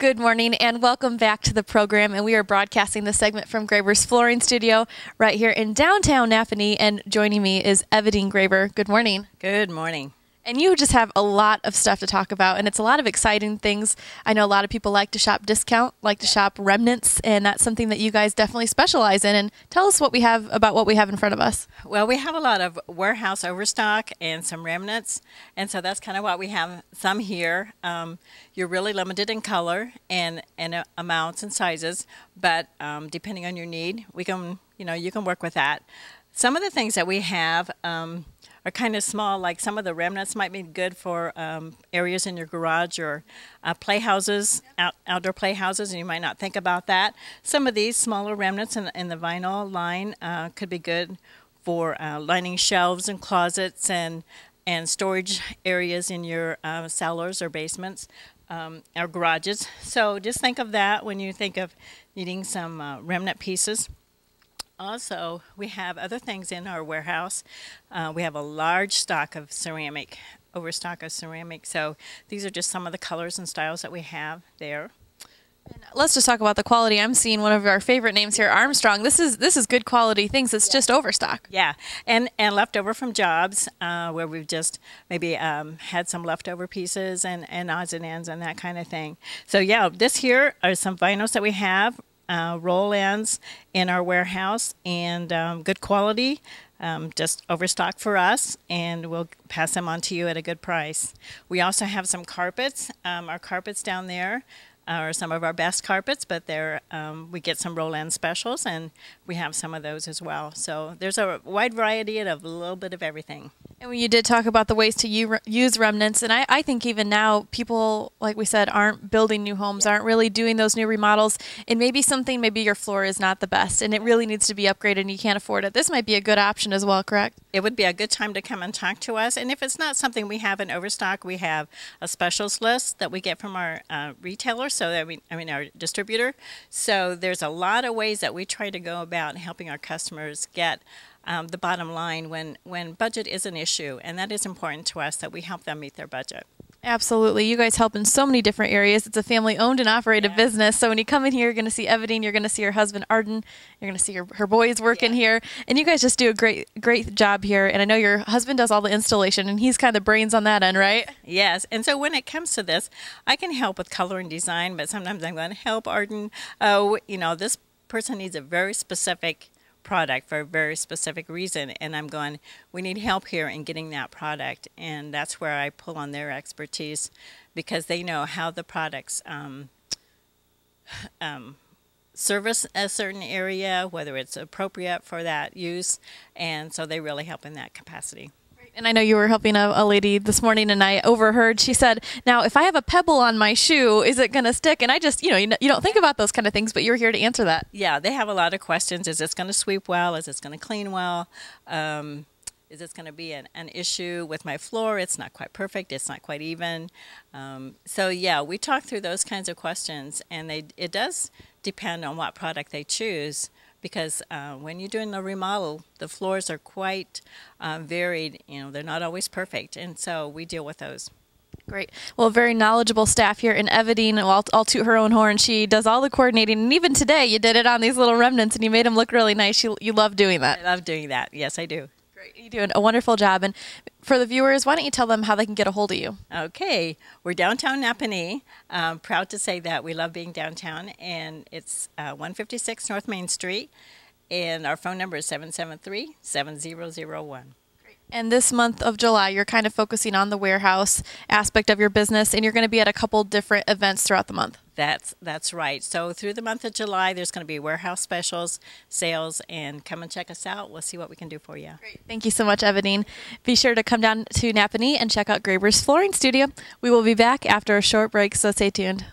Good morning and welcome back to the program. And we are broadcasting the segment from Graber's Flooring Studio right here in downtown Nappanee. And joining me is Evadine Graber. Good morning. Good morning. And you just have a lot of stuff to talk about, and it's a lot of exciting things. I know a lot of people like to shop discount, like to shop remnants, and that's something that you guys definitely specialize in. And tell us what we have about what we have in front of us. Well, we have a lot of warehouse overstock and some remnants, and so that's kind of what we have. Some here. Um, you're really limited in color and and uh, amounts and sizes, but um, depending on your need, we can you know you can work with that. Some of the things that we have. Um, are kind of small. Like some of the remnants might be good for um, areas in your garage or uh, playhouses, out, outdoor playhouses, and you might not think about that. Some of these smaller remnants in, in the vinyl line uh, could be good for uh, lining shelves and closets and and storage areas in your uh, cellars or basements um, or garages. So just think of that when you think of needing some uh, remnant pieces. Also, we have other things in our warehouse. Uh, we have a large stock of ceramic, overstock of ceramic. So these are just some of the colors and styles that we have there. And let's just talk about the quality. I'm seeing one of our favorite names here, Armstrong. This is this is good quality things. It's yeah. just overstock. Yeah, and and leftover from jobs uh, where we've just maybe um, had some leftover pieces and and odds and ends and that kind of thing. So yeah, this here are some vinyls that we have uh, roll ends in our warehouse and um, good quality. Um, just overstock for us, and we'll pass them on to you at a good price. We also have some carpets. Um, our carpets down there are some of our best carpets, but they're, um, we get some roll-end specials, and we have some of those as well. So there's a wide variety of a little bit of everything. And when you did talk about the ways to use remnants, and I, I think even now people, like we said, aren't building new homes, aren't really doing those new remodels, and maybe something, maybe your floor is not the best, and it really needs to be upgraded, and you can't afford it. This might be a good option as well, correct? It would be a good time to come and talk to us, and if it's not something we have in overstock, we have a specials list that we get from our uh, retailer, so that we, I mean our distributor. So there's a lot of ways that we try to go about helping our customers get um, the bottom line when, when budget is an issue, and that is important to us that we help them meet their budget. Absolutely. You guys help in so many different areas. It's a family owned and operated yeah. business. So when you come in here, you're going to see Evadine, you're going to see her husband Arden, you're going to see her, her boys working yeah. here. And you guys just do a great great job here. And I know your husband does all the installation and he's kind of the brains on that end, right? Yes. And so when it comes to this, I can help with color and design, but sometimes I'm going to help Arden. Oh, you know, this person needs a very specific product for a very specific reason and i'm going we need help here in getting that product and that's where i pull on their expertise because they know how the products um, um, service a certain area whether it's appropriate for that use and so they really help in that capacity and I know you were helping a, a, lady this morning, and I overheard she said, "Now, if I have a pebble on my shoe, is it going to stick?" And I just, you know, you, you don't think about those kind of things, but you're here to answer that. Yeah, they have a lot of questions. Is this going to sweep well? Is this going to clean well? Um, is this going to be an, an issue with my floor? It's not quite perfect. It's not quite even. Um, so yeah, we talk through those kinds of questions, and they it does depend on what product they choose because uh, when you're doing a remodel, the floors are quite uh, varied. You know, they're not always perfect, and so we deal with those. Great. Well, very knowledgeable staff here in Evadine. I'll, I'll toot her own horn. She does all the coordinating, and even today you did it on these little remnants, and you made them look really nice. You, you love doing that. I love doing that. Yes, I do. Great. You're doing a wonderful job. And for the viewers, why don't you tell them how they can get a hold of you? Okay. We're downtown Nappanee. Um, proud to say that we love being downtown, and it's uh, 156 North Main Street, and our phone number is 773 7001. And this month of July, you're kind of focusing on the warehouse aspect of your business, and you're going to be at a couple different events throughout the month. That's that's right. So through the month of July, there's going to be warehouse specials, sales, and come and check us out. We'll see what we can do for you. Great. Thank you so much, Evadine. Be sure to come down to Nappanee and check out Graber's Flooring Studio. We will be back after a short break, so stay tuned.